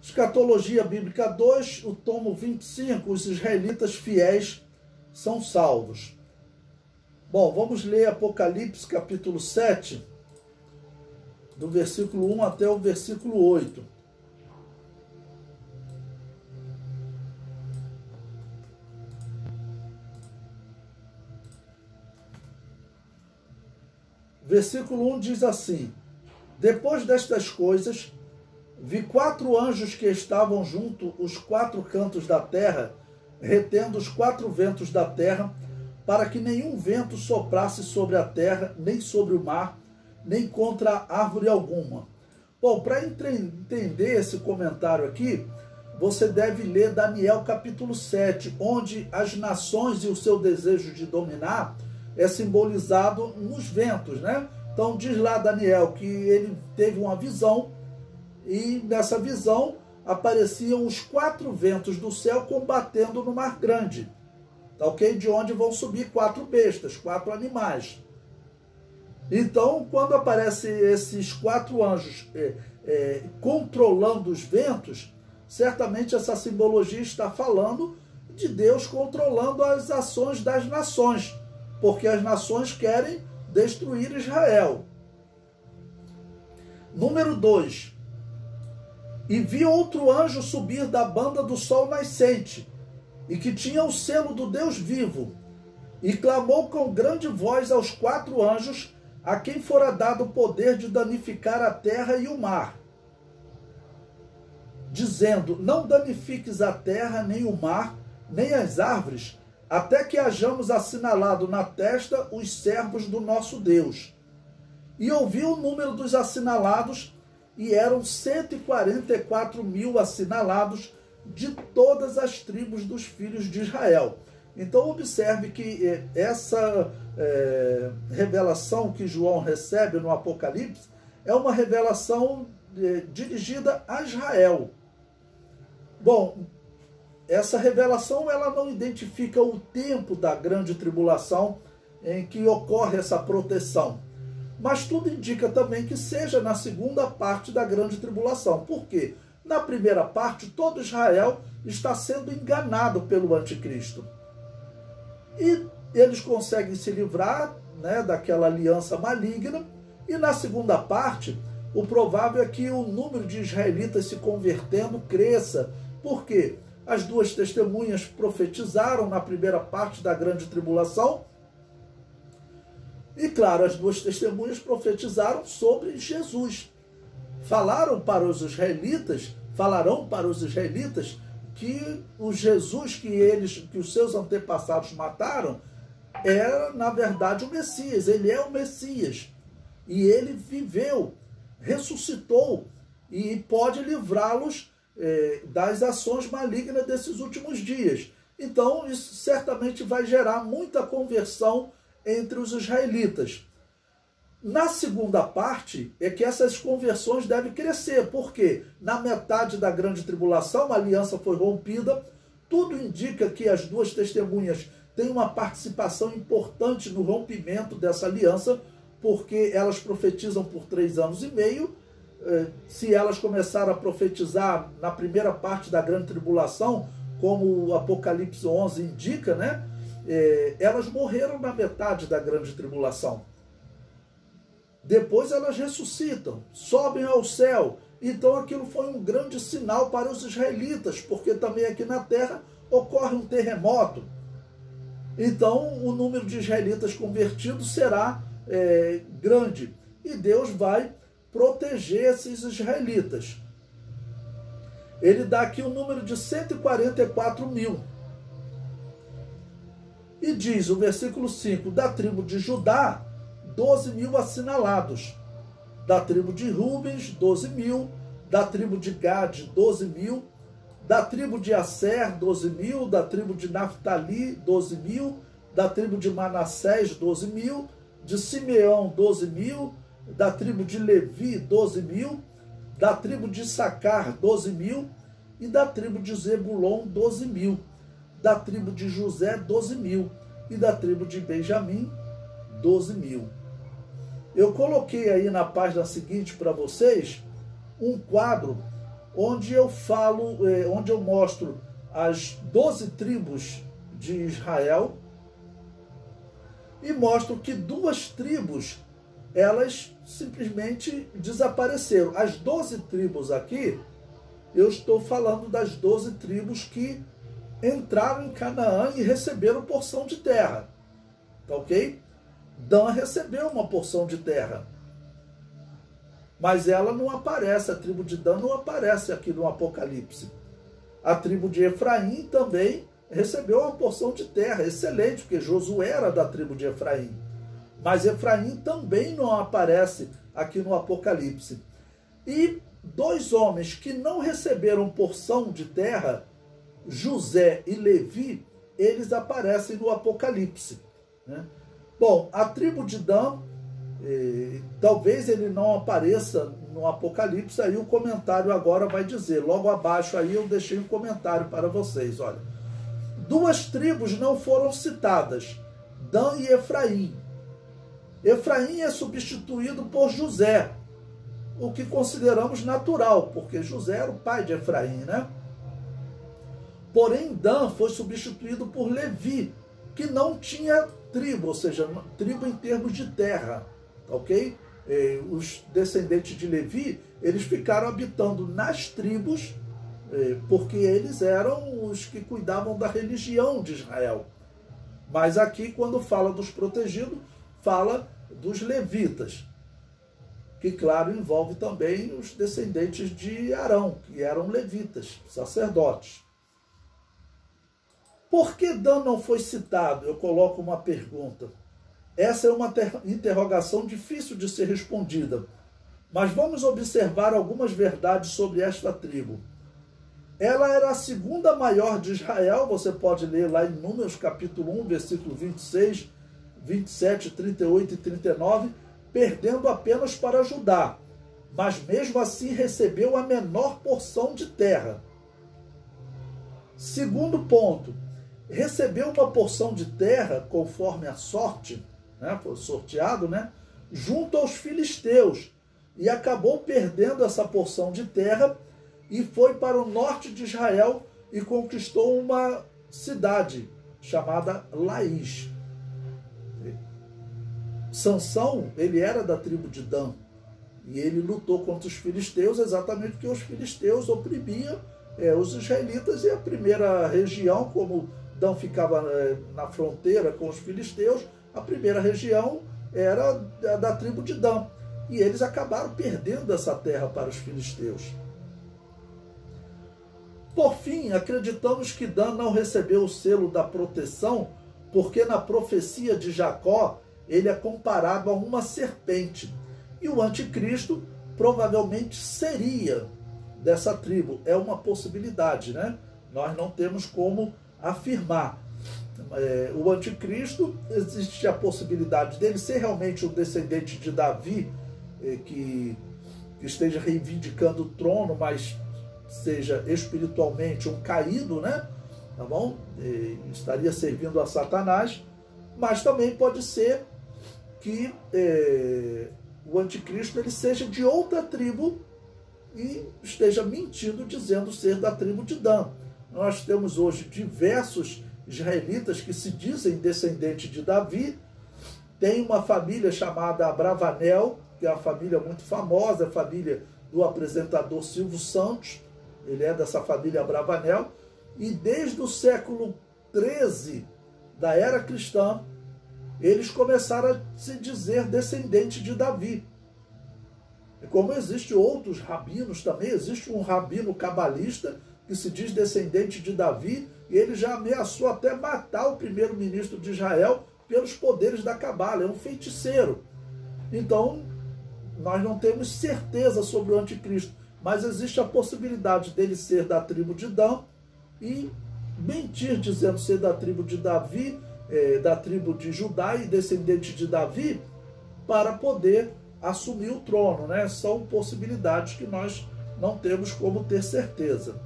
Escatologia Bíblica 2, o tomo 25, os israelitas fiéis são salvos. Bom, vamos ler Apocalipse capítulo 7, do versículo 1 até o versículo 8. Versículo 1 diz assim: Depois destas coisas, vi quatro anjos que estavam junto os quatro cantos da terra, retendo os quatro ventos da terra, para que nenhum vento soprasse sobre a terra, nem sobre o mar, nem contra árvore alguma. Bom, para entender esse comentário aqui, você deve ler Daniel capítulo 7, onde as nações e o seu desejo de dominar é simbolizado nos ventos, né? Então diz lá Daniel que ele teve uma visão e nessa visão apareciam os quatro ventos do céu combatendo no mar grande, tá ok? De onde vão subir quatro bestas, quatro animais. Então, quando aparecem esses quatro anjos é, é, controlando os ventos, certamente essa simbologia está falando de Deus controlando as ações das nações porque as nações querem destruir Israel. Número 2. E vi outro anjo subir da banda do sol nascente, e que tinha o selo do Deus vivo, e clamou com grande voz aos quatro anjos, a quem fora dado o poder de danificar a terra e o mar, dizendo: Não danifiques a terra, nem o mar, nem as árvores, até que hajamos assinalado na testa os servos do nosso Deus. E ouvi o número dos assinalados, e eram 144 mil assinalados de todas as tribos dos filhos de Israel. Então, observe que eh, essa é, revelação que João recebe no Apocalipse é uma revelação é, dirigida a Israel. Bom, essa revelação ela não identifica o tempo da grande tribulação em que ocorre essa proteção. Mas tudo indica também que seja na segunda parte da grande tribulação. Por quê? Na primeira parte, todo Israel está sendo enganado pelo anticristo. E eles conseguem se livrar né, daquela aliança maligna. E na segunda parte, o provável é que o número de israelitas se convertendo cresça. Por quê? As duas testemunhas profetizaram na primeira parte da grande tribulação. E claro, as duas testemunhas profetizaram sobre Jesus. Falaram para os israelitas, falarão para os israelitas que o Jesus que eles, que os seus antepassados mataram, era na verdade o Messias, ele é o Messias. E ele viveu, ressuscitou e pode livrá-los é, das ações malignas desses últimos dias. Então, isso certamente vai gerar muita conversão entre os israelitas. Na segunda parte é que essas conversões devem crescer, porque na metade da grande tribulação a aliança foi rompida, tudo indica que as duas testemunhas têm uma participação importante no rompimento dessa aliança, porque elas profetizam por três anos e meio eh, se elas começaram a profetizar na primeira parte da grande tribulação, como o Apocalipse 11 indica, né? Eh, elas morreram na metade da grande tribulação. Depois elas ressuscitam, sobem ao céu. Então aquilo foi um grande sinal para os israelitas, porque também aqui na terra ocorre um terremoto. Então o número de israelitas convertidos será é, grande. E Deus vai proteger esses israelitas. Ele dá aqui o um número de 144 mil. E diz o versículo 5: da tribo de Judá, 12 mil assinalados. Da tribo de Rubens, 12 mil. Da tribo de Gade, 12 mil. Da tribo de Asser, 12 mil. Da tribo de Naphtali, 12 mil. Da tribo de Manassés, 12 mil. De Simeão, 12 mil da tribo de Levi, 12 mil, da tribo de Sacar, 12 mil, e da tribo de Zebulon, 12 mil, da tribo de José, 12 mil, e da tribo de Benjamim, 12 mil. Eu coloquei aí na página seguinte para vocês um quadro onde eu falo, é, onde eu mostro as doze tribos de Israel e mostro que duas tribos elas simplesmente desapareceram. As doze tribos aqui, eu estou falando das doze tribos que entraram em Canaã e receberam porção de terra. Tá ok? Dan recebeu uma porção de terra. Mas ela não aparece, a tribo de Dan não aparece aqui no Apocalipse. A tribo de Efraim também recebeu uma porção de terra, excelente, porque Josué era da tribo de Efraim. Mas Efraim também não aparece aqui no Apocalipse. E dois homens que não receberam porção de terra, José e Levi, eles aparecem no Apocalipse. Né? Bom, a tribo de Dan, eh, talvez ele não apareça no Apocalipse, aí o comentário agora vai dizer, logo abaixo aí eu deixei um comentário para vocês, olha. Duas tribos não foram citadas, Dan e Efraim. Efraim é substituído por José, o que consideramos natural, porque José era o pai de Efraim, né? Porém, Dan foi substituído por Levi, que não tinha tribo, ou seja, tribo em termos de terra, ok? E os descendentes de Levi, eles ficaram habitando nas tribos, porque eles eram os que cuidavam da religião de Israel. Mas aqui, quando fala dos protegidos, fala dos levitas, que, claro, envolve também os descendentes de Arão, que eram levitas, sacerdotes. Por que Dan não foi citado? Eu coloco uma pergunta. Essa é uma interrogação difícil de ser respondida, mas vamos observar algumas verdades sobre esta tribo. Ela era a segunda maior de Israel, você pode ler lá em Números capítulo 1, versículo 26, 27, 38 e 39, perdendo apenas para Judá, mas mesmo assim recebeu a menor porção de terra. Segundo ponto, recebeu uma porção de terra conforme a sorte, né, foi sorteado, né, junto aos filisteus, e acabou perdendo essa porção de terra e foi para o norte de Israel e conquistou uma cidade chamada Laís. Sansão, ele era da tribo de Dan, e ele lutou contra os filisteus exatamente porque os filisteus oprimiam é, os israelitas e a primeira região, como Dan ficava é, na fronteira com os filisteus, a primeira região era da tribo de Dan. E eles acabaram perdendo essa terra para os filisteus. Por fim, acreditamos que Dan não recebeu o selo da proteção, porque na profecia de Jacó ele é comparado a uma serpente. E o anticristo provavelmente seria dessa tribo. É uma possibilidade, né? Nós não temos como afirmar. É, o anticristo, existe a possibilidade dele ser realmente um descendente de Davi, é, que, que esteja reivindicando o trono, mas seja espiritualmente um caído, né? Tá bom? E estaria servindo a Satanás, mas também pode ser que é, o anticristo ele seja de outra tribo e esteja mentindo dizendo ser da tribo de Dan. Nós temos hoje diversos israelitas que se dizem descendentes de Davi. Tem uma família chamada Abravanel, que é uma família muito famosa, a família do apresentador Silvio Santos. Ele é dessa família Abravanel. E desde o século 13 da era cristã, eles começaram a se dizer descendente de Davi. E como existe outros rabinos também, existe um rabino cabalista que se diz descendente de Davi, e ele já ameaçou até matar o primeiro-ministro de Israel pelos poderes da cabala, é um feiticeiro. Então, nós não temos certeza sobre o anticristo, mas existe a possibilidade dele ser da tribo de Dan e mentir dizendo ser da tribo de Davi é, da tribo de Judá e descendente de Davi para poder assumir o trono. Né? São possibilidades que nós não temos como ter certeza.